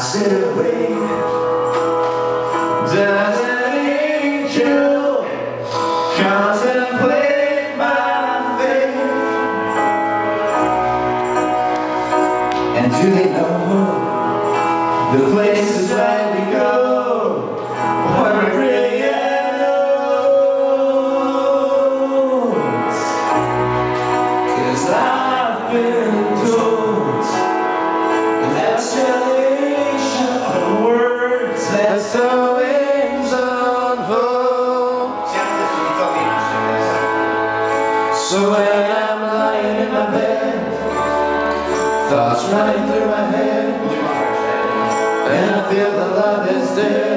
sit awake Does an angel contemplate my fate? And do they know the places where we go when we're gray? Cause I've been So when I'm lying in my bed Thoughts running through my head And I feel that love is dead